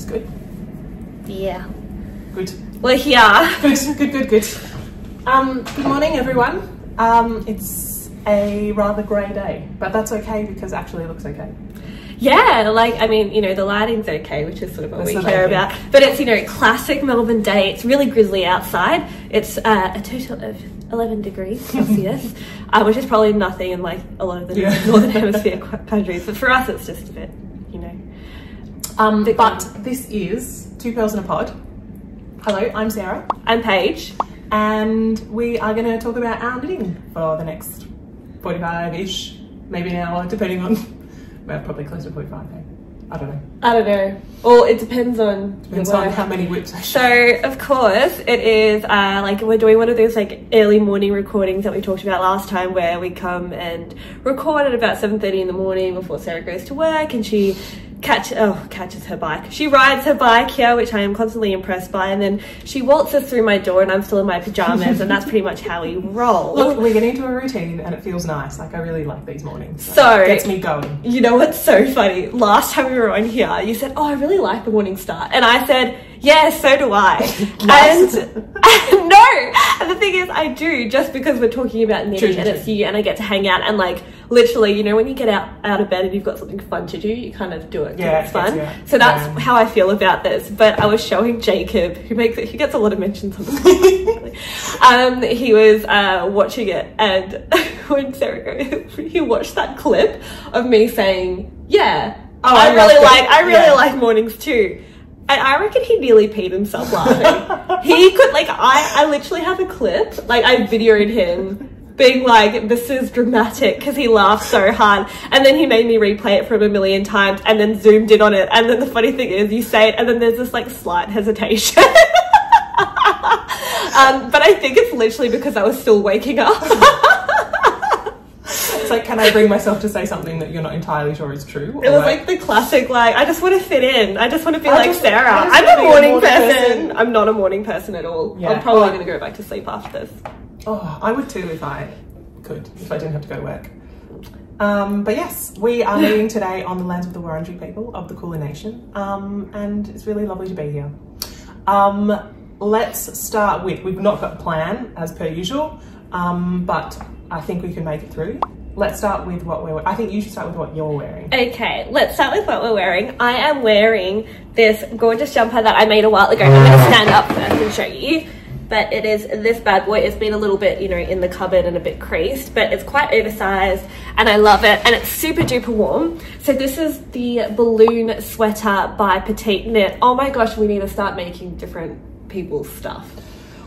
It's good. Yeah. Good. We're here. Good, good, good, good. Um, good morning, everyone. Um, it's a rather grey day, but that's okay because actually it looks okay. Yeah, like, I mean, you know, the lighting's okay, which is sort of what That's we care about. But it's, you know, classic Melbourne day. It's really grizzly outside. It's uh, a total of 11 degrees Celsius, uh, which is probably nothing in like a lot of the Yeah. Northern Hemisphere countries. But for us, it's just a bit. Um, but this is Two Purls in a Pod. Hello, I'm Sarah, I'm Paige. and we are going to talk about our knitting for the next 45-ish, maybe an hour, depending on, well, probably close to 45, eh? I don't know. I don't know. Or it depends on Depends on how many WIPs I So of course it is uh, like we're doing one of those like early morning recordings that we talked about last time, where we come and record at about seven thirty in the morning before Sarah goes to work, and she catch oh catches her bike. She rides her bike here, which I am constantly impressed by, and then she waltzes through my door, and I'm still in my pajamas, and that's pretty much how we roll. Look, we're getting into a routine and it feels nice. Like, I really like these mornings. So- it gets me going. You know what's so funny? Last time we were on here, you said, "Oh, I really like the morning start," and I said, "Yeah, so do I." Nice. and no, and the thing is, I do just because we're talking about knitting True, true, and it's you, and I get to hang out and like literally, you know, when you get out out of bed and you've got something fun to do, you kind of do it. Yeah, it's fun. yeah, So that's yeah. how I feel about this. But I was showing Jacob, who makes it, he gets a lot of mentions on this. um, he was uh, watching it, and when Sarah he watched that clip of me saying, "Yeah, Oh, I, I really loved it. like, I really like mornings too." And I reckon he nearly peed himself laughing. he could like I, I literally have a clip, like I videoed him being like, this is dramatic because he laughed so hard. And then he made me replay it from a million times and then zoomed in on it. And then the funny thing is you say it and then there's this like slight hesitation. um, but I think it's literally because I was still waking up. It's like, can I bring myself to say something that you're not entirely sure is true? It was like the classic, like, I just want to fit in. I just want to be I like just- Sarah. I'm a morning morning person. person. I'm not a morning person at all. Yeah. I'm probably Oh. going to go back to sleep after this. oh, I would too if I could, if I didn't have to go to work. Um, but yes, we are meeting today on the lands of the Wurundjeri people of the Kulin Nation, um, and it's really lovely to be here. Um, let's start with, we've not got a plan as per usual, um, but I think we can make it through. Let's start with what we're, I think you should start with what you're wearing. Okay, let's start with what we're wearing. I am wearing this gorgeous jumper that I made a while ago. I'm going to ah. stand up first and show you. But it is this bad boy. It's been a little bit, you know, in the cupboard and a bit creased, but it's quite oversized and I love it. And it's super duper warm. So this is the balloon sweater by Petite Knit. Oh my gosh, we need to start making different people's stuff.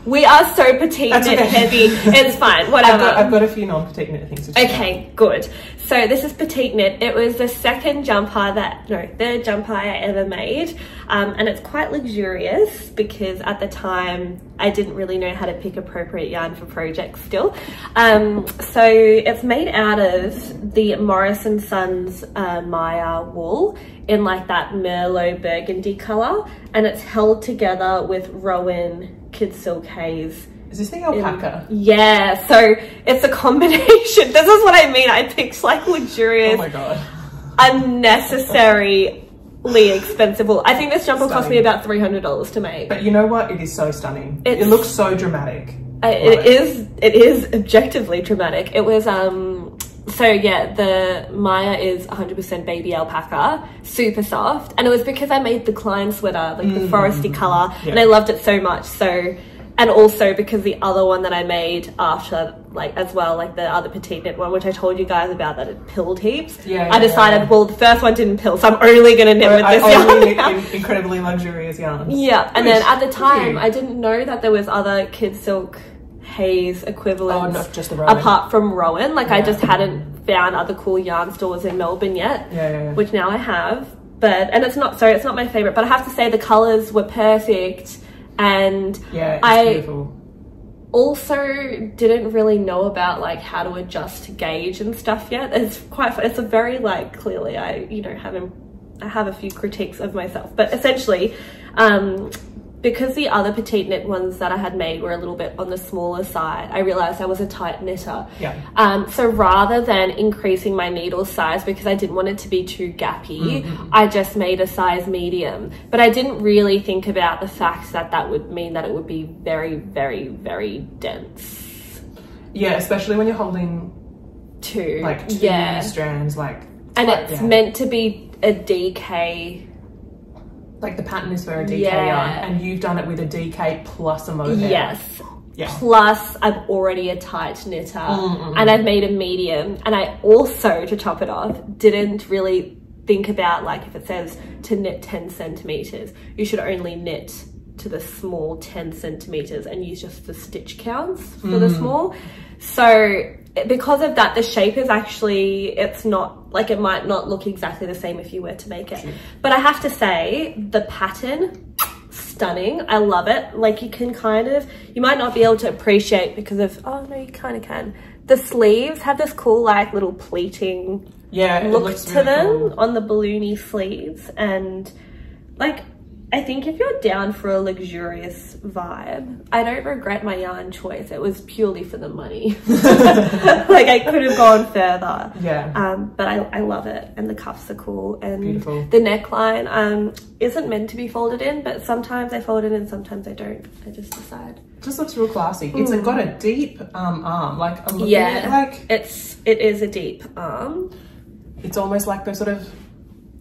We are so petite That's knit okay. heavy. It's fine, I've whatever. got, I've got a few non-petite knit things to check out. Okay, good. So this is Petite Knit. It was the second jumper that, no, third jumper I ever made. Um, and it's quite luxurious because at the time I didn't really know how to pick appropriate yarn for projects still. Um, so it's made out of the Morris and Sons uh, Maya wool in like that Merlot burgundy color. And it's held together with Rowan Kid Silk Haze Is this thing in- alpaca? Yeah, so it's a combination. This is what I mean. I picked like luxurious, Oh my god. unnecessarily expensive wool. I think this jumper cost me about three hundred dollars to make. But you know what? It is so stunning. it looks so dramatic. Uh, Love it is. It is objectively dramatic. It was. um So yeah, the Maya is 100% baby alpaca, super soft, and it was because I made the Klein sweater, like the foresty color, and Mm. I loved it so much. So. And also because the other one that I made after, like as well, like the other petite knit one, which I told you guys about that it pilled heaps. Yeah, I decided, yeah. well, the first one didn't pill, so I'm only gonna knit with I this only yarn. in incredibly luxurious yarns. Yeah, and then at the time, I didn't know that there was other kid silk haze Oh, not just the Rowan. apart from Rowan. Like I just hadn't found other cool yarn stores in Melbourne yet, Yeah, yeah, yeah. which now I have. But and it's not sorry, it's not my favorite, but I have to say the colors were perfect, and yeah, I beautiful. also didn't really know about like how to adjust to gauge and stuff yet. It's quite fun. It's a very like clearly I you know haven't I have a few critiques of myself, but essentially, um, because the other petite knit ones that I had made were a little bit on the smaller side, I realized I was a tight knitter. Yeah. Um, so rather than increasing my needle size because I didn't want it to be too gappy, I just made a size medium. But I didn't really think about the fact that that would mean that it would be very, very, very dense Yeah, especially when you're holding too. like two yeah. strands, like And like, it's yeah. meant to be a DK. Like the pattern is for a DK Yeah. yarn, and you've done it with a DK plus a mohair. Yes. Yeah. Plus, I'm already a tight knitter Mm, and I've made a medium. And I also, to top it off, didn't really think about like if it says to knit 10 centimeters, you should only knit to the small 10 centimeters and use just the stitch counts for the small. So, because of that, the shape is actually, it's not like it might not look exactly the same if you were to make it. But I have to say, the pattern stunning. I love it. Like you can kind of, you might not be able to appreciate because of, oh no, you kind of can. The sleeves have this cool like little pleating Yeah, look to really them cool. on the balloony sleeves. And like, I think if you're down for a luxurious vibe, I don't regret my yarn choice. It was purely for the money. like I could have gone further. Yeah. Um, but I, I love it and the cuffs are cool and Beautiful. the neckline um, isn't meant to be folded in but sometimes I fold it in and sometimes I don't. I just decide. just looks real classy. It's got a deep um, arm, like I'm Yeah. like It's it is a deep arm. it's almost like the sort of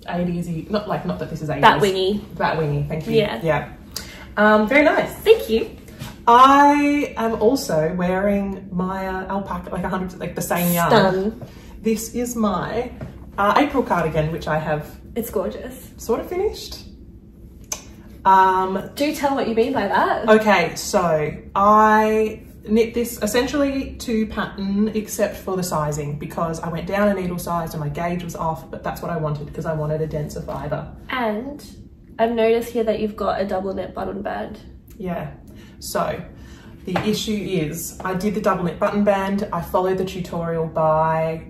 80s not like not that this is 80s. Bat wingy. Bat wingy, thank you. Yeah. Yeah. Um, very nice. Thank you. I am also wearing my uh, alpaca, like a hundred, like the same yarn. Stun. This is my uh, April cardigan, which I have It's gorgeous. sort of finished. Um, Do tell what you mean by that. okay, so I knit this essentially to pattern except for the sizing because I went down a needle size and my gauge was off, but that's what I wanted because I wanted a denser fibre. And I've noticed here that you've got a double knit button band. Yeah. So the issue is I did the double knit button band. I followed the tutorial by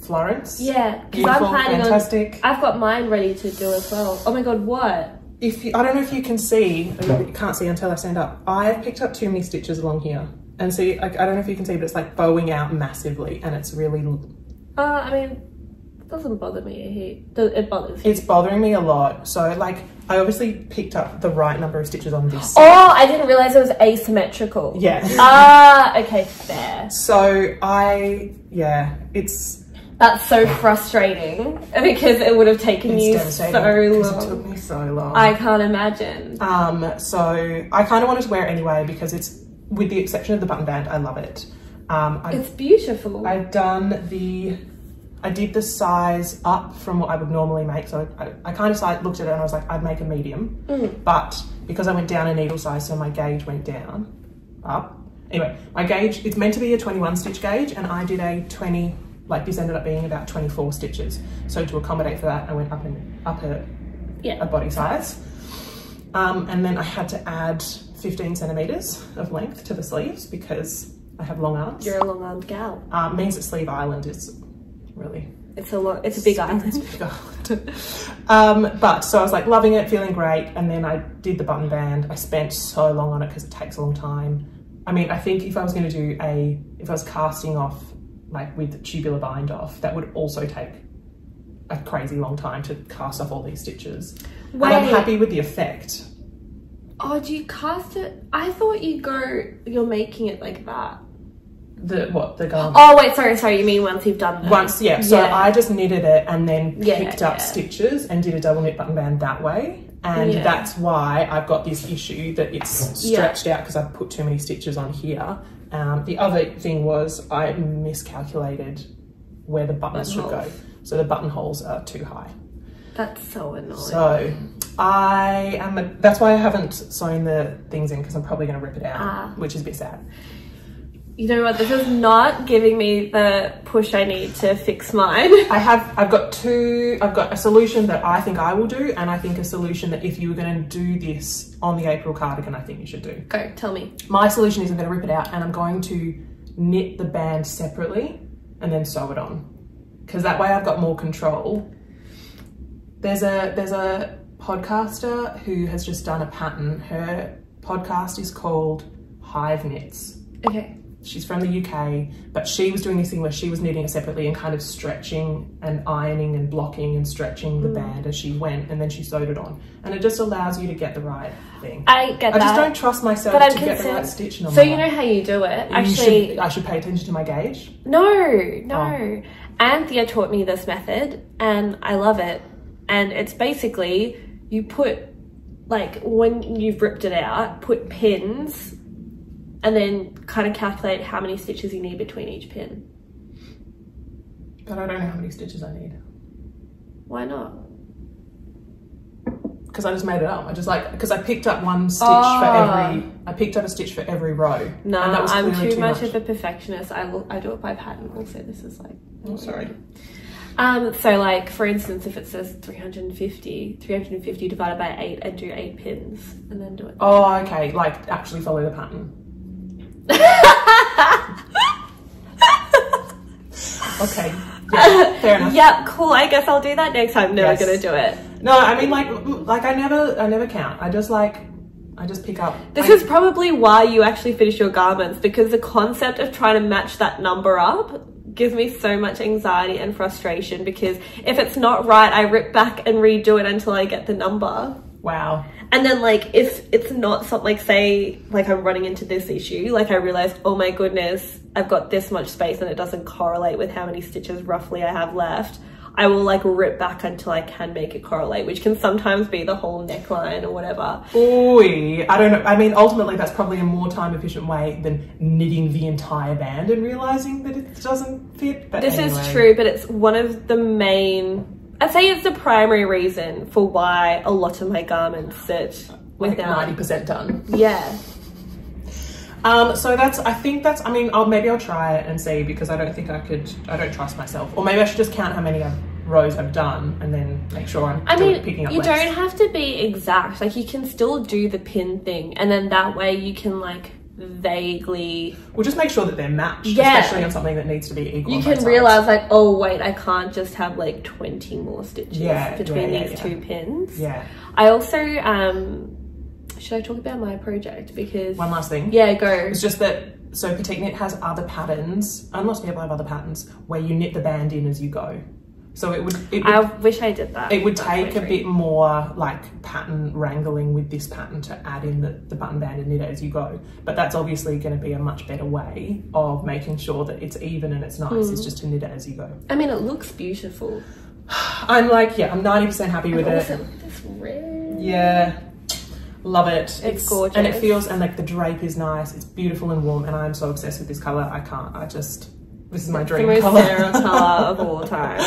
Florence. Yeah, because I'm Beautiful, fantastic. on. I've got mine ready to do as well. Oh my god, what? If you, I don't know if you can see, oh, you can't see until I stand up. I've picked up too many stitches along here. And see, like, I don't know if you can see, but it's like bowing out massively and it's really, Uh, I mean, it doesn't bother me a It bothers it's bothering me a lot. So like, I obviously picked up the right number of stitches on this. Oh, I didn't realize it was asymmetrical. Yeah. Ah, okay, fair. So I, yeah, it's, That's so frustrating because it would have taken it's you so because it took me so long. I can't imagine. Um, so I kind of wanted to wear it anyway because it's, with the exception of the button band, I love it. Um, It's beautiful. I've done the, I did the size up from what I would normally make. So I, I kind of looked at it and I was like, I'd make a medium, Mm. but because I went down a needle size, so my gauge went down, up. Anyway, my gauge, it's meant to be a 21 stitch gauge and I did a 20, like this ended up being about 24 stitches. So to accommodate for that, I went up and up a, Yeah. a body size. Um, and then I had to add 15 centimeters of length to the sleeves because I have long arms. You're a long armed gal. Um, means that Sleeve Island is really It's a lot. it's a big island. it's a big island. um, but so I was like loving it, feeling great, and then I did the button band. I spent so long on it because it takes a long time. I mean, I think if I was going to do a, if I was casting off like with the tubular bind off, that would also take a crazy long time to cast off all these stitches. And I'm happy with the effect. Oh, do you cast it? I thought you go, you're making it like that. The what the garment. Oh, wait, sorry, sorry. You mean once you've done that? Once, yeah. So Yeah. I just knitted it and then Yeah, picked up yeah. stitches and did a double knit button band that way. And Yeah. that's why I've got this issue that it's Yeah. stretched out because I've put too many stitches on here. Um, the other thing was I miscalculated where the buttons should go. So the buttonholes are too high. That's so annoying. So I am, that's why I haven't sewn the things in because I'm probably going to rip it out, Ah. which is a bit sad. you know what? This is not giving me the push I need to fix mine. I have, I've got two, I've got a solution that I think I will do, and I think a solution that if you were going to do this on the April cardigan, I think you should do. Go, tell me. My solution is I'm going to rip it out and I'm going to knit the band separately and then sew it on. Because that way I've got more control. There's a, there's a podcaster who has just done a pattern. Her podcast is called Hive Knits. Okay. She's from the UK, but she was doing this thing where she was knitting it separately and kind of stretching and ironing and blocking and stretching Mm. the band as she went, and then she sewed it on. And it just allows you to get the right thing. I get I that. just don't trust myself but I'm to get the right stitch So you know how you do it. You Actually, should- I should pay attention to my gauge. no, no. Oh. Anthea taught me this method, and I love it. And it's basically you put like when you've ripped it out, put pins, and then kind of calculate how many stitches you need between each pin. But I don't know how many stitches I need. Why not? Because I just made it up. I just like, because I picked up one stitch Oh. for ah. every, I picked up a stitch for every row. No, and that was I'm clearly too, much, of a perfectionist. I look, I do it by pattern. Also, this is like. Oh, sorry. Um, so like for instance, if it says 350, 350 divided by eight, and do eight pins, and then do it. Oh, okay. Like actually follow the pattern. Okay. Yeah, fair enough. Yep, cool. I guess I'll do that next time. Never Yes. gonna do it. No, I mean like like I never I never count. I just like I just pick up. This I- is probably why you actually finish your garments because the concept of trying to match that number up gives me so much anxiety and frustration because if it's not right, I rip back and redo it until I get the number. wow. And then like if it's not something like say like I'm running into this issue, like I realize, oh my goodness, I've got this much space and it doesn't correlate with how many stitches roughly I have left. I will like rip back until I can make it correlate, which can sometimes be the whole neckline or whatever. Ooh, I don't know. I mean, ultimately, that's probably a more time efficient way than knitting the entire band and realizing that it doesn't fit. But This anyway. is true, but it's one of the main I'd say it's the primary reason for why a lot of my garments sit without ninety percent done. Yeah. Um, so that's. I think that's. I mean, I'll, maybe I'll try it and see because I don't think I could. I don't trust myself. Or maybe I should just count how many I've, rows I've done and then make sure I'm I mean, picking up you less. don't have to be exact. Like, you can still do the pin thing, and then that way you can, like, vaguely. We'll just make sure that they're matched, Yeah. especially on something that needs to be equal. You can realize, like, oh, wait, I can't just have, like, 20 more stitches Yeah, between yeah, yeah, these two pins. Yeah. I also, um, should I talk about my project? Because. One last thing. Yeah, go. It's just that so Petite Knit has other patterns, and lots of people have other patterns where you knit the band in as you go. So it would it would, I wish I did that. it would take a bit more like pattern wrangling with this pattern to add in the, the button band and knit it as you go. But that's obviously going to be a much better way of making sure that it's even and it's nice. Hmm. It's just to knit it as you go. I mean, it looks beautiful. I'm like, yeah, I'm 90% happy with And it. also, this red. Yeah, love it. It's, gorgeous. and it feels and like the drape is nice. It's beautiful and warm, and I'm so obsessed with this color. I can't. I just this is my The dream most color. Sarah color of all time.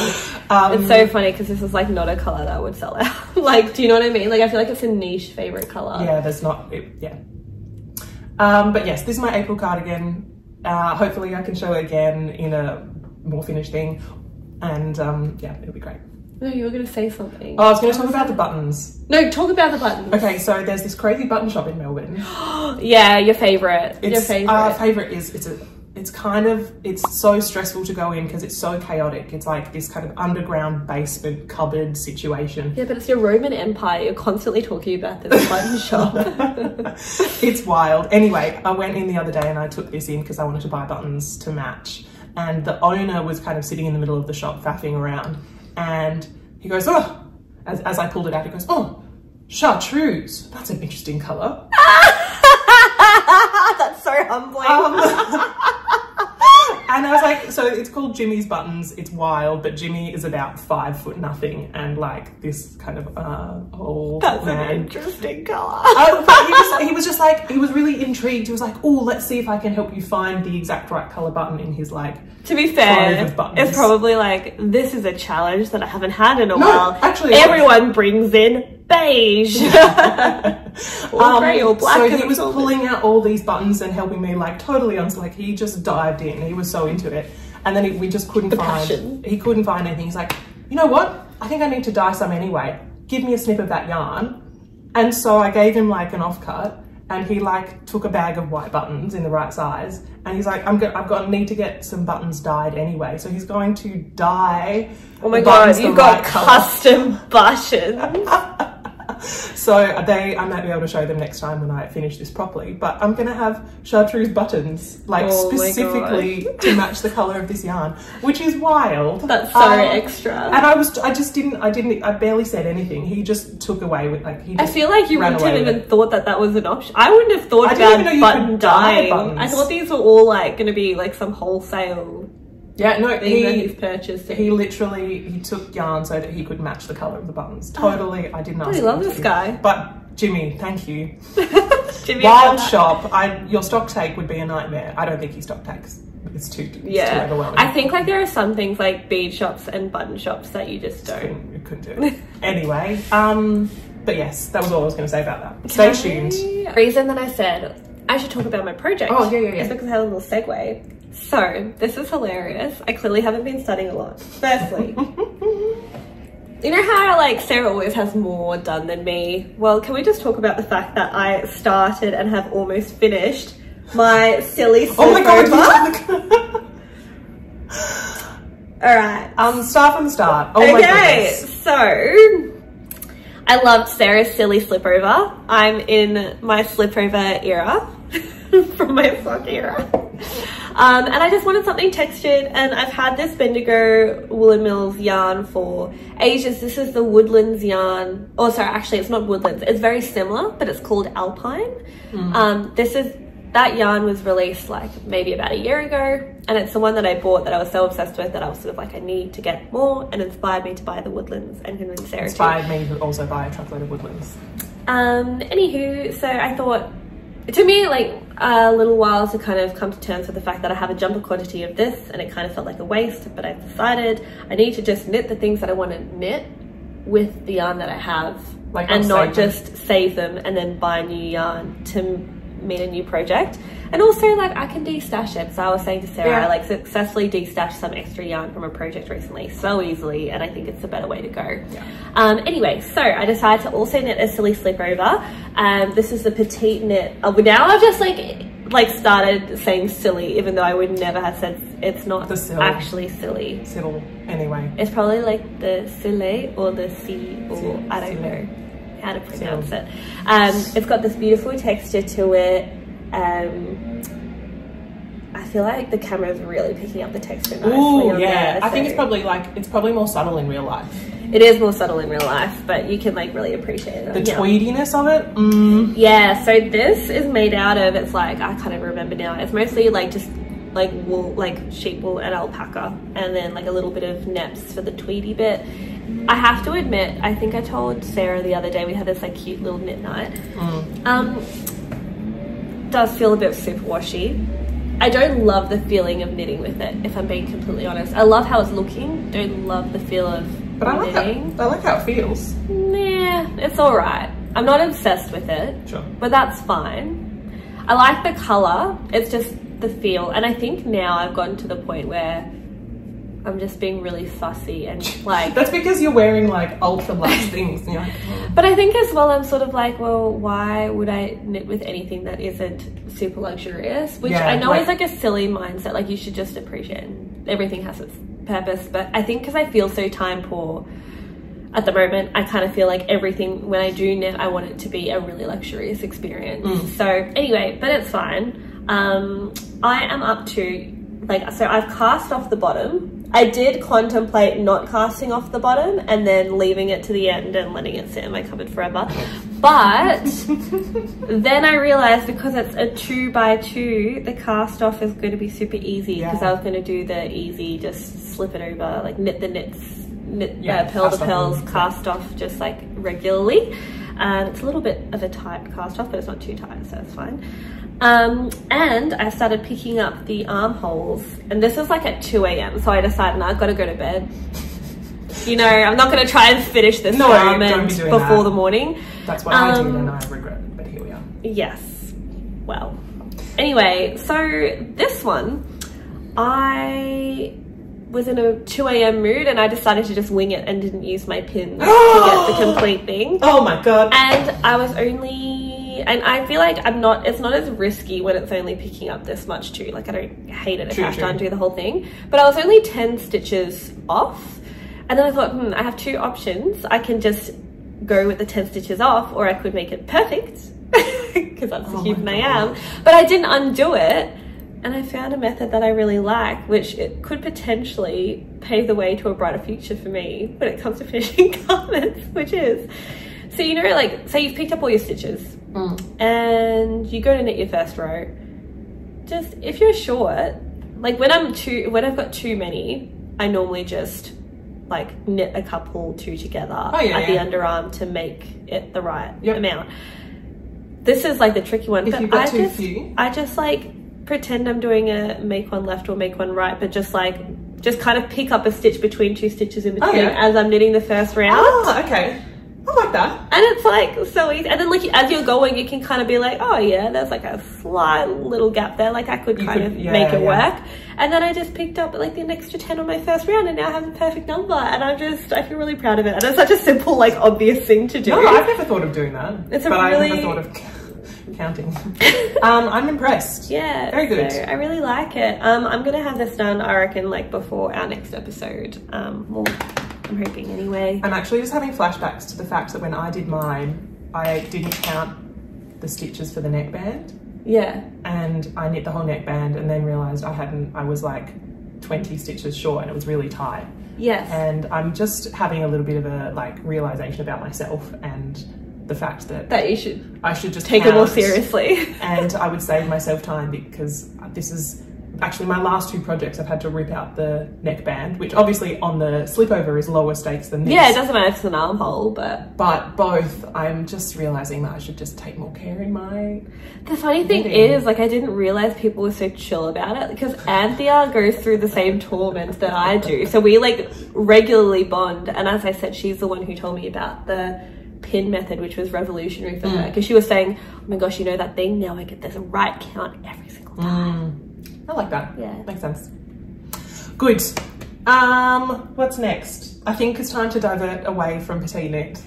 um, It's so funny because this is like not a color that would sell out. like, do you know what I mean? Like, I feel like it's a niche favorite color. yeah, there's not. It, yeah. Um, but yes, this is my April cardigan. Uh, hopefully, I can show it again in a more finished thing, and um, yeah, it'll be great. No, you were gonna say something. Oh, I was going to talk about the buttons. No, talk about the buttons. Okay, so there's this crazy button shop in Melbourne. Yeah, your favorite. your uh, favorite. our favorite is it's a it's kind of it's so stressful to go in because it's so chaotic. It's like this kind of underground basement cupboard situation. yeah, but it's your Roman Empire. You're constantly talking about this button shop. it's wild. Anyway, I went in the other day and I took this in because I wanted to buy buttons to match. And the owner was kind of sitting in the middle of the shop faffing around. And he goes, Oh, as, as I pulled it out, he goes, Oh, chartreuse. That's an interesting colour. That's so humbling. Um, and I was like, so it's called Jimmy's Buttons. It's wild, but Jimmy is about five foot nothing and like this kind of uh, old That's man. an interesting color. Oh, he, was, he was just like, he was really intrigued. He was like, oh, let's see if I can help you find the exact right color button in his like. To be fair, it's probably like this is a challenge that I haven't had in a No, while. actually, everyone brings in beige, or grey, or black. Um, so he was pulling out all these buttons and helping me like totally on like he just dived in. He was so into it. And then he, we just couldn't The find passion. he couldn't find anything. He's like, you know what? I think I need to dye some anyway. Give me a snip of that yarn. And so I gave him like an offcut and he like took a bag of white buttons in the right size and he's like, I'm gonna I've got need to get some buttons dyed anyway. So he's going to dye Oh my god, you've got right colour. custom buttons. So they, I might be able to show them next time when I finish this properly. But I'm gonna have chartreuse buttons, like Oh specifically to match the color of this yarn, which is wild. That's so Um, extra. And I was, I just didn't, I didn't, I barely said anything. He just took away with like he. I feel like you wouldn't have even it. thought that that was an option. I wouldn't have thought I about button dyeing. buttons. I thought these were all like going to be like some wholesale Yeah, no, he he's purchased. he literally he took yarn so that he could match the color of the buttons. Totally, I didn't ask. I him love to. this guy. But Jimmy, thank you. Jimmy Wild shop. I your stock take would be a nightmare. I don't think he stock takes. It's too it's too overwhelming. I think like there are some things like bead shops and button shops that you just don't. couldn't, you couldn't do it. anyway, um, but yes, that was all I was going to say about that. Stay tuned. The reason that I said I should talk about my project Oh, yeah, yeah, yeah. is because I had a little segue. So, this is hilarious. I clearly haven't been studying a lot. Firstly, you know how like Sarah always has more done than me? Well, can we just talk about the fact that I started and have almost finished my Sille Oh my god! All right. um, start from the start. Oh my okay, so I loved Sarah's Sille slipover. I'm in my slipover era from my sock era. Um, and I just wanted something textured and I've had this Bendigo Woolen Mills yarn for ages. This is the Woodlands yarn. Oh, sorry, actually it's not Woodlands. It's very similar, but it's called Alpine. Um, this is, that yarn was released like maybe about a year ago and it's the one that I bought that I was so obsessed with that I was sort of like, I need to get more and inspired me to buy the Woodlands and convince Sarah to. Inspired me to also buy a truckload of woodlands. Um, anywho, so I thought it took me like a little while to kind of come to terms with the fact that I have a jumper quantity of this and it kind of felt like a waste, but I decided I need to just knit the things that I want to knit with the yarn that I have Like, and not not save them. just save them and then buy new yarn to meet a new project. And also like I can de-stash it. So I was saying to Sarah, Yeah. I like successfully de-stashed some extra yarn from a project recently so easily and I think it's a better way to go. Yeah. Um, anyway, so I decided to also knit a Sille slipover. Um, this is the petite knit. Oh, now I've just like like started saying silly, even though I would never have said it's not silly. actually silly. Civil, anyway. It's probably like the silly or the C or Silly, I don't silly. know how to pronounce it. Um, it's got this beautiful texture to it. Um, I feel like the camera is really picking up the texture nicely. Ooh, yeah. there, I think it's probably like it's probably more subtle in real life. it is more subtle in real life, but you can like really appreciate it. The here. tweediness of it. Mm. Yeah, so this is made out of, it's like, I can't even remember now. It's mostly like just like wool, like sheep wool and alpaca, and then like a little bit of neps for the tweedy bit. I have to admit, I think I told Sarah the other day we had this like cute little knit night. Mm. Um, does feel a bit super washy. I don't love the feeling of knitting with it, if I'm being completely honest. I love how it's looking, don't love the feel of But I like knitting. how I like how it feels. Nah, it's alright. I'm not obsessed with it Sure. but that's fine. I like the color. It's just the feel, and I think now I've gotten to the point where I'm just being really fussy and like. That's because you're wearing like ultra luxe things. Like, oh. But I think as well, I'm sort of like, well, why would I knit with anything that isn't super luxurious? Which Yeah, I know like- is like a silly mindset. Like you should just appreciate everything has its purpose. But I think because I feel so time poor at the moment, I kind of feel like everything when I do knit, I want it to be a really luxurious experience. Mm. So anyway, but it's fine. Um, I am up to like so I've cast off the bottom. I did contemplate not casting off the bottom and then leaving it to the end and letting it sit in my cupboard forever. But then I realized because it's a two by two, the cast off is going to be super easy because Yeah. I was going to do the easy, just slip it over, like knit the knits, knit Yeah, uh, purl the cast off cast off just like regularly. And it's a little bit of a tight cast off, but it's not too tight, so it's fine. Um, and I started picking up the armholes, and this was like at 2 a.m. So I decided, I've got to go to bed. You know, I'm not going to try and finish this No, garment be before that. the morning. That's what I did Um, and I regret it, but here we are. Yes. Well. Anyway, so this one, I was in a 2 a.m. mood and I decided to just wing it and didn't use my pins to get the complete thing. Oh my god. And I was only, and I feel like I'm not, it's not as risky when it's only picking up this much too. Like I don't hate it if True, I have true. to undo the whole thing. But I was only 10 stitches off. And then I thought, hmm, I have two options. I can just go with the 10 stitches off or I could make it perfect because that's Oh the human I am. But I didn't undo it and I found a method that I really like, which it could potentially pave the way to a brighter future for me when it comes to finishing garments, which is so you know, like say you've picked up all your stitches Mm. and you go to knit your first row. Just if you're short, like when I'm too when I've got too many, I normally just like knit a couple two together Oh, yeah, at the underarm to make it the right Yep. amount. This is like the tricky one. If but you've got I too just, few. I just like pretend I'm doing a make one left or make one right, but just like just kind of pick up a stitch between two stitches in Oh, between yeah. as I'm knitting the first round. Ah, okay. I like that. And it's like so easy. And then like as you're going, you can kind of be like, oh yeah, there's like a slight little gap there. Like I could You kind could- of yeah, make it yeah. work. And then I just picked up like an extra 10 on my first round and now I have a perfect number. And I'm just, I feel really proud of it. And it's such a simple, like obvious thing to do. No, I've never thought of doing that. It's a but I've really- never thought of counting. um, I'm impressed. yeah. Very good. So I really like it. Um, I'm going to have this done, I reckon, like before our next episode. Um, well, I'm hoping anyway. I'm actually just having flashbacks to the fact that when I did mine, I didn't count the stitches for the neckband. Yeah. and I knit the whole neckband and then realized I hadn't, I was like 20 stitches short and it was really tight. Yes. And I'm just having a little bit of a like realization about myself and the fact that that you should I should just take it more seriously. and I would save myself time because this is actually my last two projects I've had to rip out the neckband, which obviously on the slipover is lower stakes than this. yeah, it doesn't matter if it's an armhole, but But both, I'm just realizing that I should just take more care in my The funny thing Knitting. is, like, I didn't realize people were so chill about it because Anthea goes through the same torment that I do. So we like regularly bond. And as I said, she's the one who told me about the pin method, which was revolutionary for her mm. because she was saying, "Oh my gosh, you know that thing? Now I get this right count every single time." Mm. I like that. Yeah. Makes sense. Good. Um, what's next? I think it's time to divert away from petite knit.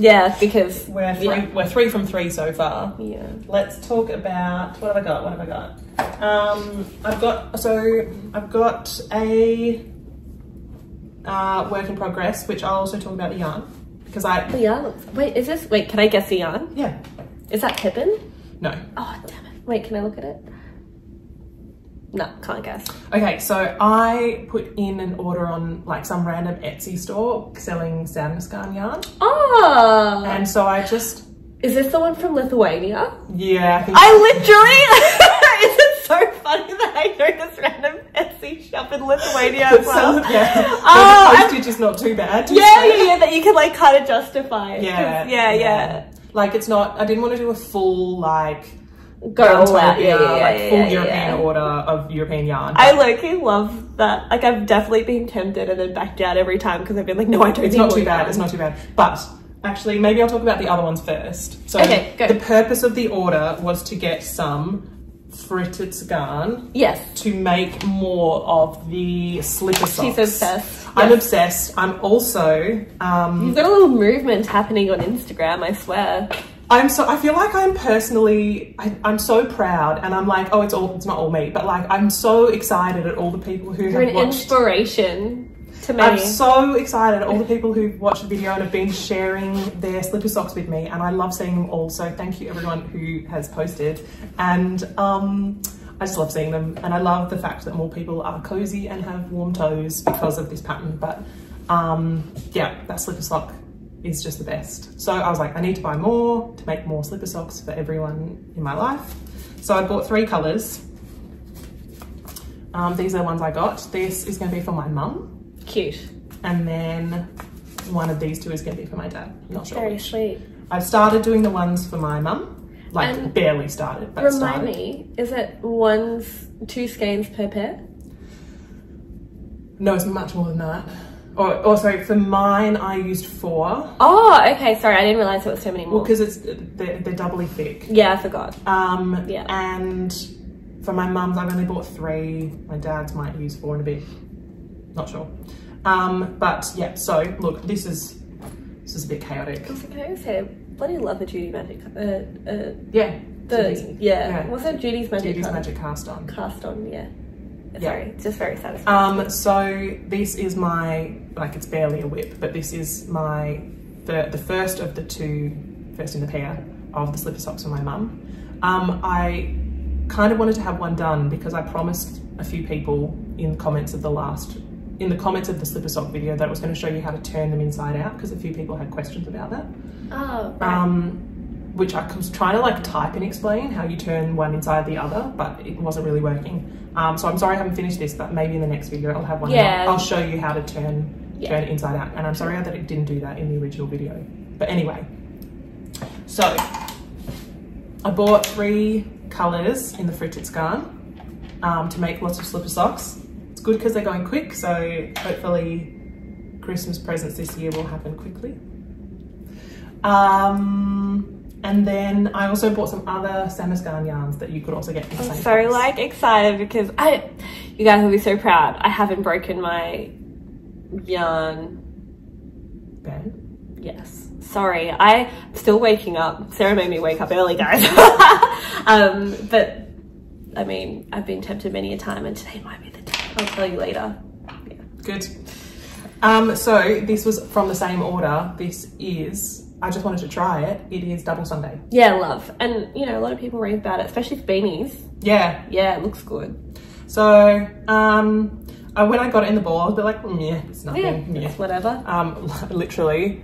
Yeah, because We're three, Yeah. we're three from three so far. yeah. Let's talk about what have I got? What have I got? Um, I've got so I've got a uh, work in progress, which I'll also talk about the yarn because I The yarn. Wait, is this? Wait, can I guess the yarn? yeah Is that Pippin? no Oh damn it! Wait, can I look at it? No, can't guess. okay. So I put in an order on like some random Etsy store selling sadness yarn Oh, and so I just is this the one from Lithuania? yeah I think I literally, it's so funny that I know this random Etsy shop in Lithuania as well. Yeah. Oh, the I'm- postage is not too bad. to Yeah, yeah, yeah, that you can like kind of justify. it, 'cause- Yeah, yeah, yeah. Like it's not. I didn't want to do a full like Go all out. Yeah, yeah, yeah, like yeah, full yeah, European order of European yarn. I low-key love that. Like I've definitely been tempted and then backed out every time because I've been like, no, I don't. it's not too bad. It's not too bad. But actually, maybe I'll talk about the other ones first. So Okay, go. the purpose of the order was to get some Fritidsgarn yarn Yes, to make more of the slipper socks. she's obsessed. I'm obsessed. I'm also um, You've got a little movement happening on Instagram. I swear. I'm so I feel like I'm personally I, I'm so proud and I'm like oh it's all it's not all me but like I'm so excited at all the people who You're have an watched inspiration to me. I'm so excited at all the people who've watched the video and have been sharing their slipper socks with me and I love seeing them all so thank you everyone who has posted and um I just love seeing them and I love the fact that more people are cozy and have warm toes because of this pattern but um yeah that slipper sock is just the best so I was like I need to buy more to make more slipper socks for everyone in my life so I bought three colors um, these are the ones I got this is going to be for my mum Cute. and then one of these two is going to be for my dad. Not sure. Very which. sweet. I've started doing the ones for my mum, like And barely started, but Remind started. me, is it one's two skeins per pair? No, it's much more than that. Or, or sorry, for mine I used four. Oh, okay. Sorry, I didn't realize it was so many more. Well, because it's they're, they're doubly thick. yeah, I forgot. Um, Yeah. And for my mum's, I've only bought three. My dad's might use four and a bit. Not sure. Um, but yeah. So look, this is this is a bit chaotic. Also, can I just say, I bloody love the Judy Magic. Uh, uh, Yeah. the yeah. yeah. What's that? Judy's Magic. Judy's magic cast on. Cast on. Yeah. Yeah. It's just very satisfying. Um, so this is my, like it's barely a WIP, but this is my the, the first of the two, first in the pair of the slipper socks for my mum. Um, I kind of wanted to have one done because I promised a few people in comments of the last, in the comments of the slipper sock video that I was going to show you how to turn them inside out because a few people had questions about that. Oh, Um, which I was trying to like type and explain how you turn one inside the other, but it wasn't really working. Um, so I'm sorry I haven't finished this, but maybe in the next video I'll have one. Yeah. I'll show you how to turn Yeah. turn it inside out. And I'm sorry that it didn't do that in the original video. But anyway, so I bought three colours in the Fritidsgarn um, to make lots of slipper socks. It's good because they're going quick, so hopefully Christmas presents this year will happen quickly. Um, and then I also bought some other Sandnesgarn yarns that you could also get I'm so place. like excited because I, you guys will be so proud. I haven't broken my yarn. Ben. Yes. Sorry, I'm still waking up. Sarah made me wake up early, guys. um, but I mean, I've been tempted many a time, and today might be the day. I'll tell you later. Yeah. Good. Um, so this was from the same order. This is, I just wanted to try it. It is double Sunday. Yeah, love. And you know, a lot of people rave about it, especially for beanies. Yeah. Yeah, it looks good. So um, uh, when I got it in the ball, I was a bit like, mm, yeah, it's Yeah, nothing. Yeah. it's whatever. Um, literally,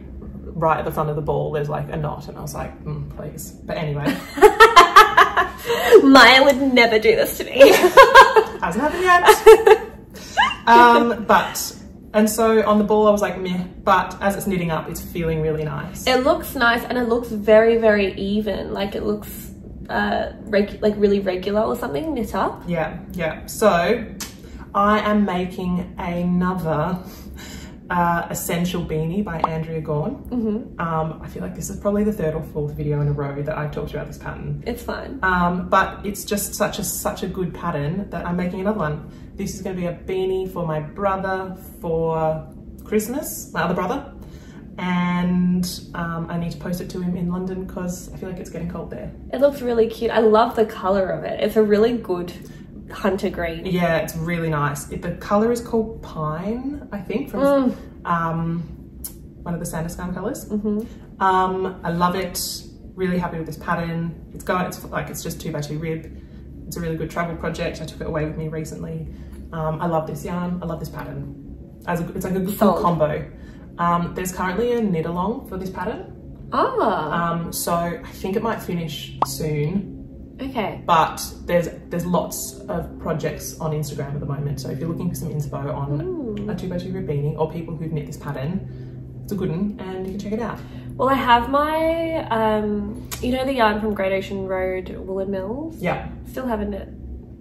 right at the front of the ball, there's like a knot, and I was like, mm, please. But anyway, Maya would never do this to me. hasn't happened yet. um, but and so on the ball, I was like, meh. But as it's knitting up, it's feeling really nice. It looks nice and it looks very, very even. Like it looks uh, like really regular or something, knit up. Yeah, yeah. So I am making another uh, essential beanie by Andrea Gaughan. hmm Um, I feel like this is probably the third or fourth video in a row that I've talked about this pattern. It's fine. Um, but it's just such a such a good pattern that I'm making another one. This is going to be a beanie for my brother for Christmas, my other brother, and um, I need to post it to him in London because I feel like it's getting cold there. It looks really cute. I love the color of it. It's a really good hunter green. Yeah, it's really nice. It, the color is called Pine, I think, from Mm. um, one of the Sandnesgarn colors. hmm Um, I love it. Really happy with this pattern. It's going. It's like it's just two by two rib. It's a really good travel project. I took it away with me recently. Um, I love this yarn. I love this pattern. As a, it's like a good combo. Um, there's currently a knit along for this pattern. Ah, Um, so I think it might finish soon. okay. But there's there's lots of projects on Instagram at the moment. So if you're looking for some inspo on Mm. a two by two rib beanie or people who've knit this pattern, it's a good one and you can check it out. Well, I have my, um, you know, the yarn from Great Ocean Road Woolen Mills. Yeah. Still haven't knit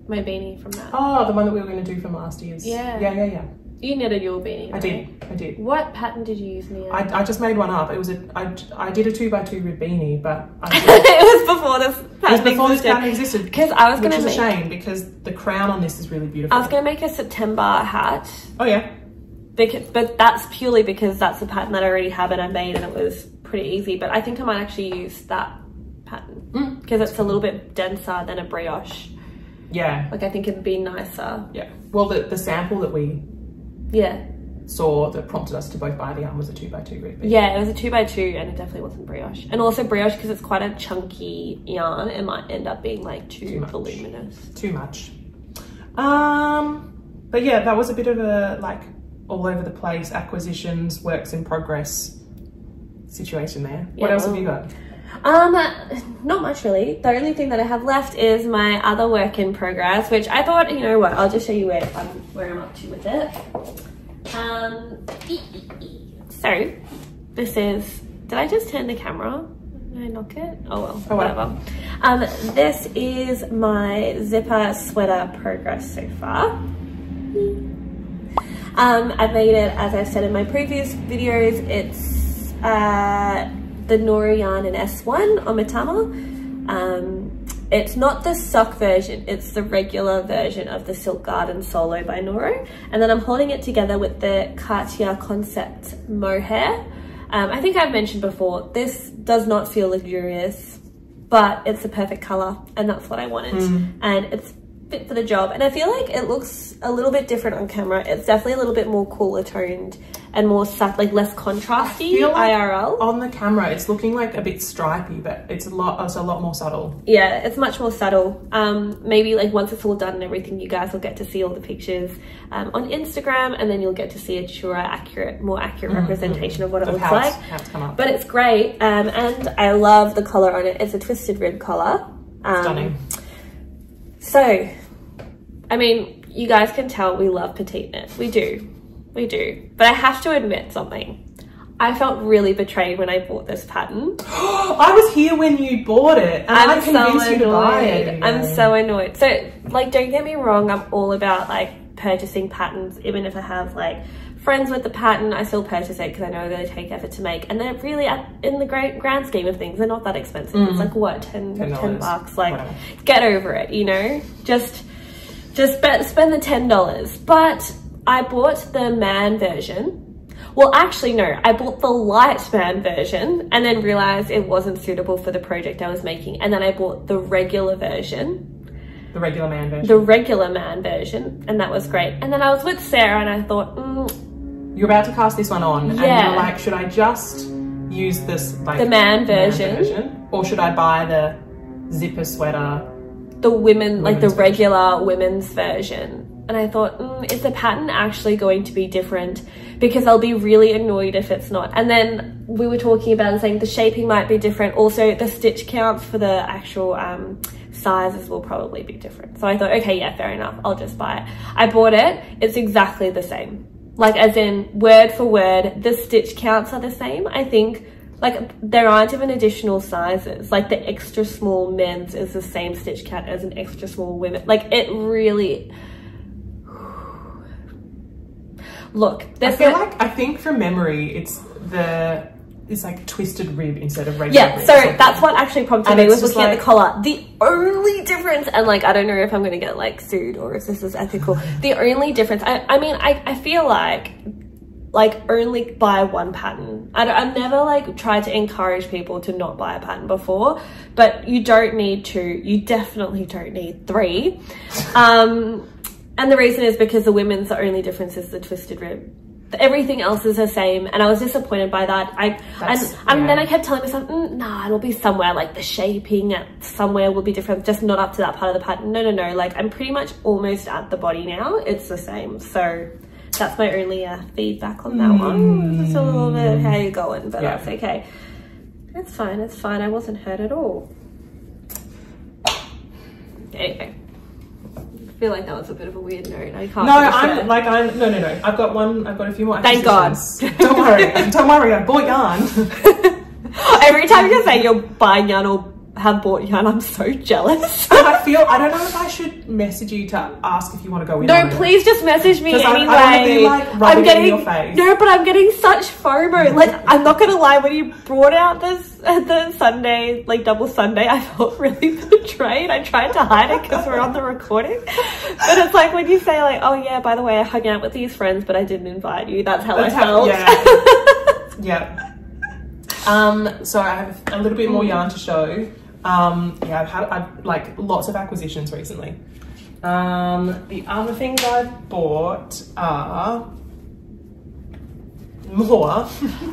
my beanie from that. Oh, the one that we were going to do from last year's. Yeah. Yeah, yeah, yeah. You knitted your beanie. I right? did. I did. What pattern did you use, Mia? I, I just made one up. It was a I, I did a two by two rib beanie, but I, it was before this it was pattern before this existed. pattern existed. Because I was gonna Which is a shame because the crown on this is really beautiful. I was gonna make a September hat, oh yeah. because, but that's purely because that's the pattern that I already have and I made, and it was pretty easy. But I think I might actually use that pattern Mm. because it's a little bit denser than a brioche. Yeah. Like I think it'd be nicer. Yeah. Well, the, the sample that we Yeah, saw that prompted us to both buy the yarn was a two by two beanie. yeah. It was a two by two, and it definitely wasn't brioche. And also brioche because it's quite a chunky yarn. It might end up being like too, Too voluminous. Too much. Um, but yeah, that was a bit of a like all over the place acquisitions, works in progress situation there. What Yeah. else have you got? Um, not much really. The only thing that I have left is my other work in progress, which I thought, you know what, I'll just show you where I'm, where I'm up to with it. Um, so this is, did I just turn the camera? Did I knock it? Oh well, Oh, well. whatever. Um, this is my zipper sweater progress so far. Um, I've made it, as I've said in my previous videos, it's uh, the Noro yarn in S1 on Matama. Um, it's not the sock version, it's the regular version of the Silk Garden Solo by Noro. And then I'm holding it together with the Cartier Concept Mohair. Um, I think I've mentioned before, this does not feel luxurious, but it's the perfect color and that's what I wanted. And it's fit for the job. And I feel like it looks a little bit different on camera. It's definitely a little bit more cooler toned and more sat like less contrasty like IRL. On the camera, it's looking like a bit stripy, but it's a lot, it's a lot more subtle. Yeah, it's much more subtle. Um, maybe like once it's all done and everything, you guys will get to see all the pictures um, on Instagram, and then you'll get to see a truer, accurate, more accurate representation of what it Of looks like. it's, it's come up. But it's great, um, and I love the collar on it. It's a twisted rib collar. Um, Stunning. So, I mean, you guys can tell we love petite knit. We do. We do. But I have to admit something. I felt really betrayed when I bought this pattern. I was here when you bought it, and i I'm so convinced you to buy annoyed. it. I'm so annoyed. So, like, don't get me wrong, I'm all about like purchasing patterns, even if I have like friends with the pattern, I still purchase it because I know they take effort to make. And they're really, at, in the great grand scheme of things, they're not that expensive. It's mm. like what, 10, 10 $10, bucks? Like, whatever. get over it, you know? Just, just spend, spend the $10. But I bought the man version. Well, actually, no, I bought the light man version and then realized it wasn't suitable for the project I was making. And then I bought the regular version The regular man version. the regular man version, and that was great. And then I was with Sarah, and I thought, mm, You're about to cast this one on, and you're like, should I just use this like The man version. version, or should I buy the zipper sweater? The women, like the Women's version. regular women's version. And I thought, mm, is the pattern actually going to be different? Because I'll be really annoyed if it's not. And then we were talking about and saying the shaping might be different. Also, the stitch counts for the actual um, sizes will probably be different. So I thought, okay, yeah, fair enough. I'll just buy it. I bought it. It's exactly the same. Like as in word for word, the stitch counts are the same. I think like there aren't even additional sizes. Like the extra small men's is the same stitch count as an extra small women. Like it really. Look, I feel no- like I think from memory, it's the it's like twisted rib instead of regular. Yeah, rib. so that's what actually prompted And me was looking at the collar. The only difference, and like I don't know if I'm gonna get like sued or if this is ethical. the only difference, I, I mean, I, I feel like like only buy one pattern. I don't, I've never like tried to encourage people to not buy a pattern before, but you don't need to. You definitely don't need three. Um, and the reason is because the women's the only difference is the twisted rib. Everything else is the same, and I was disappointed by that. I That's- and, and then. I kept telling myself, mm, nah, it'll be somewhere like the shaping at somewhere will be different, just not up to that part of the pattern. No, no, no. Like I'm pretty much almost at the body now. It's the same. So that's my only uh, feedback on that one. Just a little bit how you're going, but Yeah. that's okay. It's fine. It's fine. I wasn't hurt at all. Anyway. I feel like that was a bit of a weird note. I can't. No, I'm it. like I'm no no no. I've got one. I've got a few more. Thank God. Don't worry. don't worry. I bought yarn. Every time you say you're buying yarn or have bought yarn, I'm so jealous. I feel I don't know if I should message you to ask if you want to go in. No, on it. please just message me 'Cause I- I anyway. be, like, rubbing it in your face. no, but I'm getting such FOMO. Like, I'm not gonna lie. When you brought out this the Sunday, like double Sunday, I felt really betrayed. I tried to hide it because we're on the recording, but it's like when you say like, "Oh yeah, by the way, I hung out with these friends, but I didn't invite you." That's how That's I how- felt. yeah. yeah. Um, so I have a little bit more yarn to show. Um, yeah, I've had I've like lots of acquisitions recently. Um, the other things I've bought are more.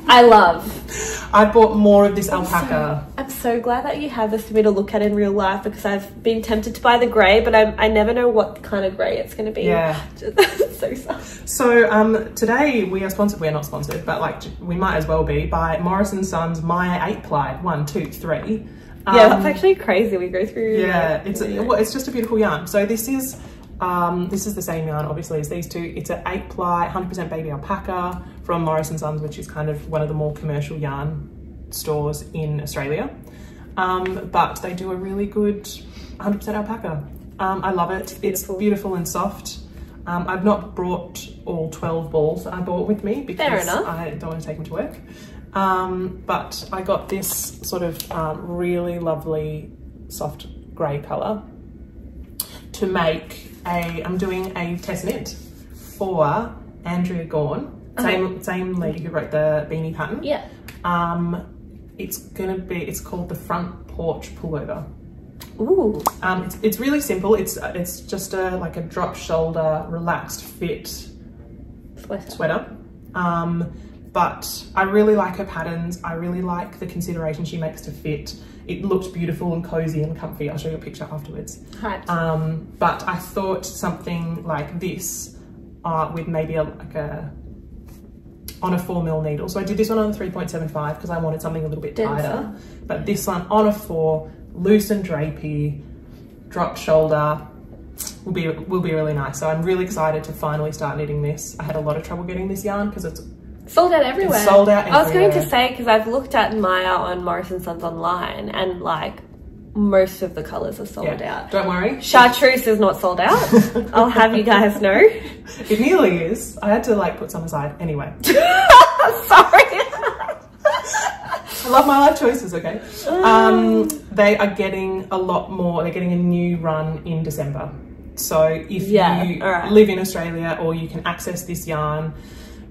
I love. I bought more of this alpaca. I'm so glad that you have this for me to look at in real life because I've been tempted to buy the grey, but I, I never know what kind of grey it's going to be. Yeah. so sus. So um, today we are sponsored. We are not sponsored, but like we might as well be by Morris & Sons Maya Eight Ply. One, two, three. Yeah, Um, that's actually crazy. We go through. Yeah, like, it's a, well, it's just a beautiful yarn. So this is um, this is the same yarn, obviously, as these two. It's an eight ply, 100% baby alpaca from Morris & Sons, which is kind of one of the more commercial yarn stores in Australia. Um, but they do a really good 100% alpaca. Um, I love it. It's beautiful. beautiful, and soft. Um, I've not brought all 12 balls that I bought with me because. I don't want to take them to work. Um, but I got this sort of um, really lovely soft grey colour to make a, I'm doing a test knit for Andrea Gaughan, same, same lady who wrote the beanie pattern. Yeah. Um, it's gonna be, it's called the front porch pullover. Ooh. Um, it's, it's really simple. It's it's just a like a drop shoulder, relaxed fit Sweater. sweater. Um, but I really like her patterns. I really like the consideration she makes to fit. It looked beautiful and cozy and comfy. I'll show you a picture afterwards. Right. Um, but I thought something like this uh, with maybe a, like a on a four mil needle. So I did this one on 3.75 because I wanted something a little bit tighter. Denser. But this one on a four, loose and drapey, drop shoulder, will be will be really nice. So I'm really excited to finally start knitting this. I had a lot of trouble getting this yarn because it's Sold out everywhere. sold out I was going to say because I've looked at Maya on Morris & Sons online and like most of the colours are sold yeah. out. Don't worry, Chartreuse is not sold out. I'll have you guys know. it nearly is. I had to like put some aside anyway. Sorry. I love my life choices, okay? Um, they are getting a lot more, they're getting a new run in December. So if Yeah, you alright. live in Australia or you can access this yarn,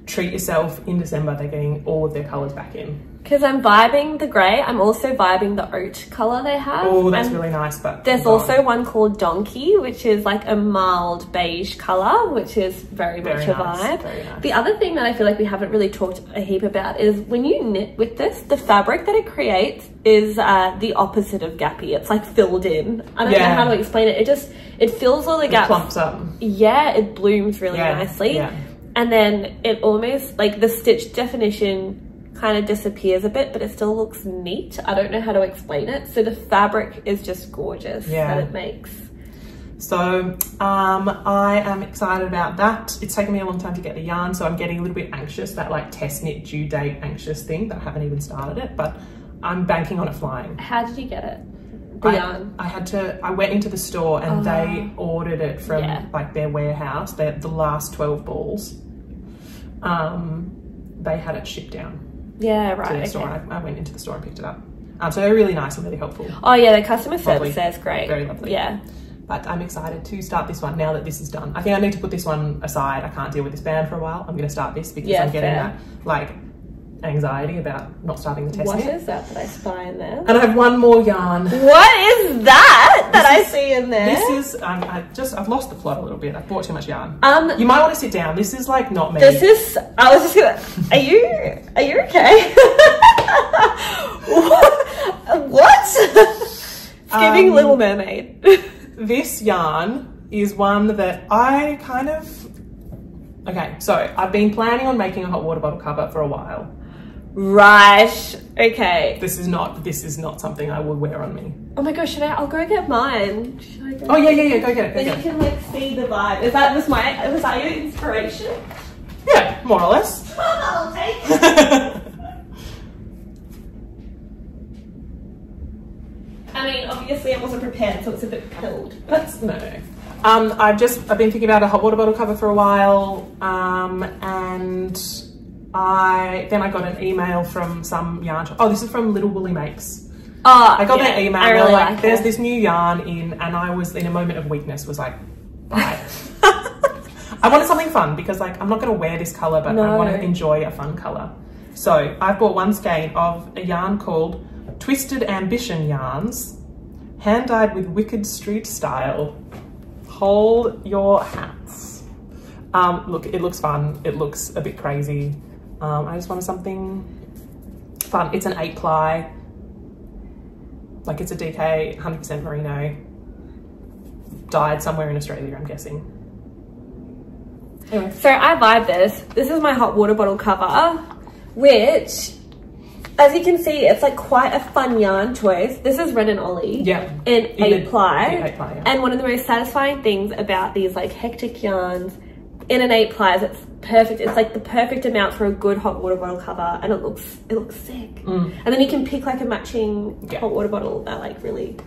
treat yourself in December, they're getting all of their colours back in. Because I'm vibing the grey. I'm also vibing the oat colour they have. Oh, that's And really nice, but There's also one called Donkey, which is like a mild beige colour, which is very, Very much a vibe. nice. The other thing that I feel like we haven't really talked a heap about is when you knit with this, the fabric that it creates is uh, the opposite of gappy. It's like filled in. I don't Yeah. know how to explain it. It just it fills all the it gaps. clumps up. Yeah, it blooms really Yeah, nicely. yeah. And then it almost like the stitch definition kind of disappears a bit, but it still looks neat. I don't know how to explain it. So the fabric is just gorgeous Yeah. that it makes. So um, I am excited about that. It's taken me a long time to get the yarn, so I'm getting a little bit anxious, that like test knit due date anxious thing that I haven't even started it, but I'm banking on it flying. How did you get it? The I, yarn. I had to, I went into the store and they ordered it from Yeah. like their warehouse, their, the last 12 balls. Um, they had it shipped down Yeah, right. to the Okay. store. I, I went into the store and picked it up. Um, so they're really nice and really helpful. Oh yeah, the customer service Lovely. there is great. Very lovely. Yeah. But I'm excited to start this one now that this is done. I think I need to put this one aside. I can't deal with this band for a while. I'm going to start this because Yeah, I'm getting fair. that like anxiety about not starting the test What knit. is that that I spy in there? And I have one more yarn. What is that that I see in there? This is um, I just I've lost the plot a little bit. I've bought too much yarn. um You might want to sit down. This is like not me. This is. I was just gonna. Are you? Are you okay? what? It's giving Um, Little Mermaid. this yarn is one that I kind of. Okay, so I've been planning on making a hot water bottle cover for a while. Right. Okay. This is not. This is not something I would wear on me. Oh my gosh. Should I? I'll go get mine. Should I go? Oh yeah, yeah, yeah. Go get it. Go Then you it. can like see the vibe. Is that was my? Was that your inspiration? Yeah, more or less. I'll take it. I mean, obviously, I wasn't prepared, so it's a bit pilled. That's no. no. Um, I've just I've been thinking about a hot water bottle cover for a while, um, and I then I got an email from some yarn shop. Oh, this is from Little Woolly Makes. Oh, I got yeah, their email. I really like, like "There's this new yarn in," and I was in a moment of weakness. Was like, "Bye." I wanted something fun because like I'm not going to wear this color, but I want to enjoy a fun color. So I've bought one skein of a yarn called Twisted Ambition Yarns, hand dyed with Wicked Street style. Hold your hats. Um, look, it looks fun. It looks a bit crazy. Um, I just wanted something fun. It's an eight ply. Like it's a DK, 100% merino. Dyed somewhere in Australia, I'm guessing. Anyway, So I vibe this. This is my hot water bottle cover, which, as you can see, it's like quite a fun yarn choice. This is Ren and Ollie. yeah. In eight the- ply. yeah, eight ply, yeah. And one of the most satisfying things about these like hectic yarns in an eight ply is it's perfect. It's like the perfect amount for a good hot water bottle cover and it looks it looks sick. And then you can pick like a matching Mm. Yeah. hot water bottle that like really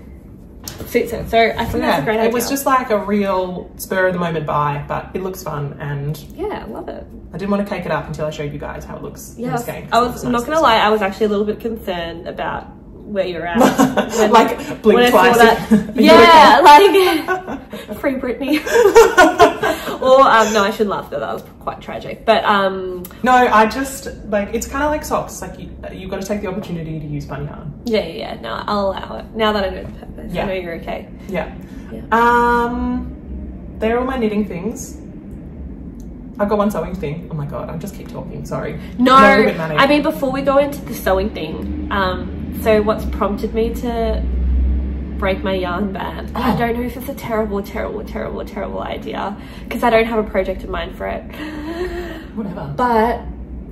suits it. So I think that's a great Yeah, idea. it was just like a real spur of the moment buy, but it looks fun and Yeah, I love it. I didn't want to cake it up until I showed you guys how it looks in Yeah, this skein. I was not gonna lie. I was actually a little bit concerned about where you're at. when- like blink when twice. that- yeah, like free Britney. or um, no, I shouldn't laugh. That that was quite tragic. But um, No, I just like it's kind of like socks. Like you, you've got to take the opportunity to use bunny yarn. yeah, yeah, yeah. No, I'll allow it. Now that I know the purpose, Yeah. I know you're okay. Yeah. Yeah. Um, they're all my knitting things. I've got one sewing thing. Oh my god, I just keep talking. Sorry. No, I'm a little bit manic. I mean before we go into the sewing thing, um, so what's prompted me to break my yarn band? I Oh. don't know if it's a terrible, terrible, terrible, terrible idea because I don't have a project in mind for it. whatever. But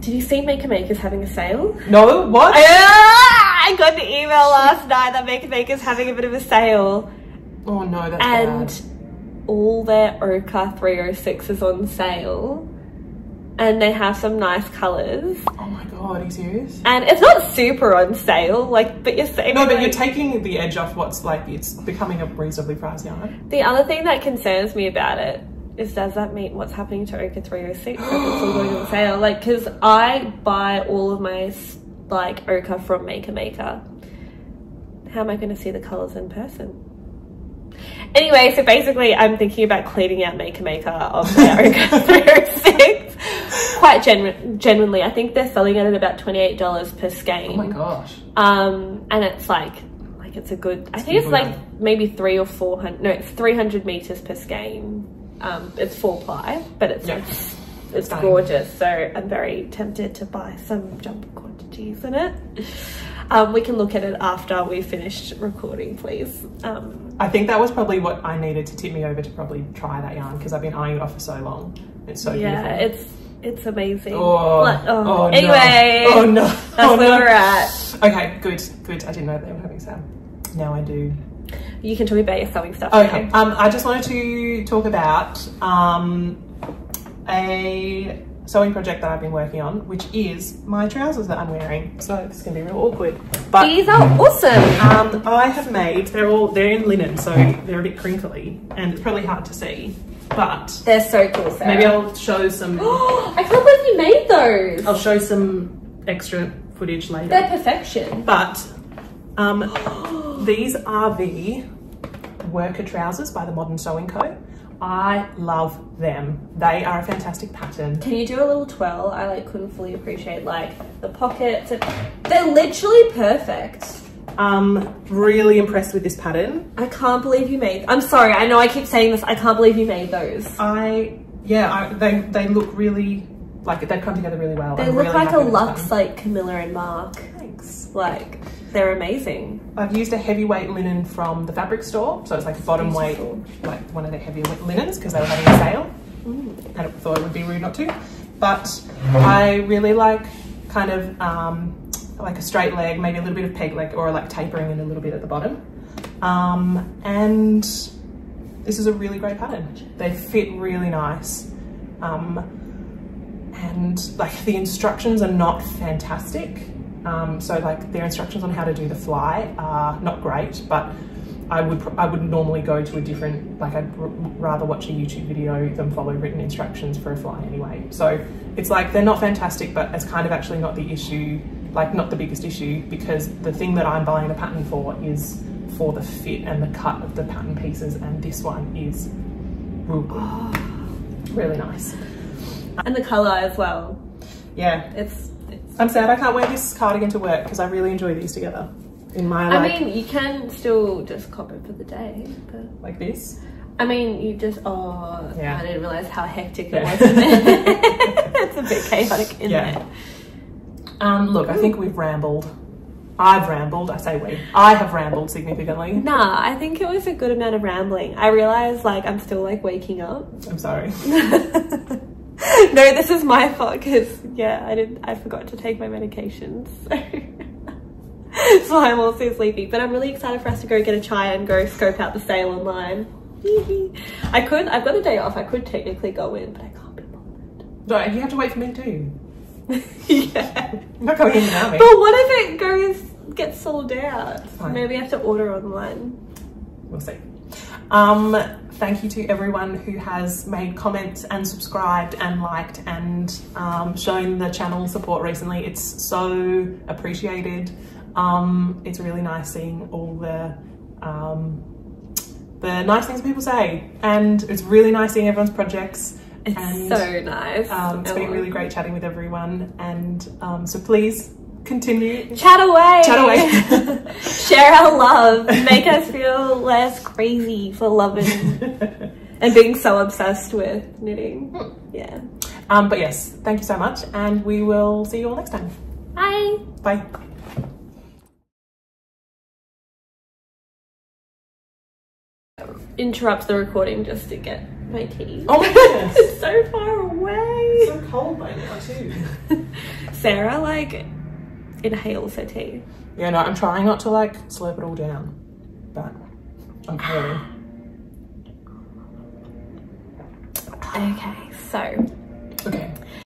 did you see Maker Maker's having a sale? No, what? Ah, I got the email last night that Maker Maker's having a bit of a sale oh no, that's and bad. all their Oka 306 is on sale and they have some nice colours. Oh my god, are you serious? and it's not super on sale like but you're saying No, but like- you're taking the edge off what's like it's becoming a reasonably priced yarn. the other thing that concerns me about it is does that mean what's happening to Oka 306 if it's all going on sale. Like because I buy all of my like Oka from Maker Maker. How am I going to see the colours in person Anyway, so basically I'm thinking about cleaning out Maker Maker of Oka 306 quite genu- genuinely. I think they're selling it at about $28 per skein. Oh my gosh. Um, and it's like, like it's a good. I think it's like maybe three or four hundred. No, it's three hundred meters per skein. Um, it's four ply, but it's Yeah. it's, it's gorgeous. So I'm very tempted to buy some jumper in it. Um, we can look at it after we finished recording, please. Um, I think that was probably what I needed to tip me over to probably try that yarn because I've been eyeing it off for so long. It's so yeah, beautiful. it's it's amazing. Oh, Like, oh, no. anyway, Oh no. that's oh, where no. we're at. Okay, good, good. I didn't know they were having sale. Now I do. You can tell me about your sewing stuff. Okay, now. um, I just wanted to talk about um, a sewing project that I've been working on, which is my trousers that I'm wearing. So this is gonna be real awkward. But These are awesome. um, I have made, they're all, they're in linen, so they're a bit crinkly and it's probably hard to see. But They're so cool, Sarah. maybe I'll show some, I can't believe you made those. I'll show some extra footage later. They're perfection. But um, these are the worker trousers by the Modern Sewing Co. I love them. They are a fantastic pattern. Can you do a little twirl? I like couldn't fully appreciate like the pockets. They're literally perfect. Um, really impressed with this pattern. I can't believe you made. I'm sorry. I know I keep saying this. I can't believe you made those. I yeah, I, they they look really like they come together really well. They I'm look really like a luxe, like Camilla and Marc. Thanks. Like they're amazing. I've used a heavyweight linen from the fabric store, so it's like a bottom weight, Beautiful. like one of the heavier linens because they were having a sale. and I thought it would be rude not to. But I really like kind of um, like a straight leg, maybe a little bit of peg leg or like tapering in a little bit at the bottom. Um, and this is a really great pattern. They fit really nice. Um, and like the instructions are not fantastic. Um, so like their instructions on how to do the fly are not great, but I would I would normally go to a different like I'd r- rather watch a YouTube video than follow written instructions for a fly anyway. So it's like they're not fantastic, but it's kind of actually not the issue, like not the biggest issue because the thing that I'm buying the pattern for is for the fit and the cut of the pattern pieces, and this one is really nice. And the color as well. Yeah, It's. it's I'm sad I can't wear this cardigan to work because I really enjoy these together. In my life. I mean, you can still just cop it for the day, but like this. I mean, you just oh, Yeah. I didn't realize how hectic it Yeah. was in there. it's a bit chaotic in Yeah. there. Um, look, I think we've rambled. I've rambled. I say we. I have rambled significantly. Nah, I think it was a good amount of rambling. I realise, like I'm still like waking up. I'm sorry. no, this is my fault because yeah, I didn't. I forgot to take my medications, so so I'm also sleepy. But I'm really excited for us to go get a chai and go scope out the sale online. I could. I've got a day off. I could technically go in, but I can't be bothered. No, you have to wait for me too. yeah. I'm not going in now. But what if it goes gets sold out? Maybe I have to order online. We'll see. Um, thank you to everyone who has made comments and subscribed and liked and um, shown the channel support recently. It's so appreciated. Um, it's really nice seeing all the um, the nice things people say. And it's really nice seeing everyone's projects. It's and so nice. um, it's been really great chatting with everyone. And um, so please continue. Chat away. Chat away. Share our love. Make us feel less crazy for loving and being so obsessed with knitting. Yeah. um, but yes, thank you so much. And we will see you all next time. Bye. Bye. Interrupts the recording just to get my tea. Oh my goodness. it's so far away. so cold by now too. Sarah like inhales her tea. Yeah, no, I'm trying not to like slurp it all down, but I'm failing. Okay, so Okay,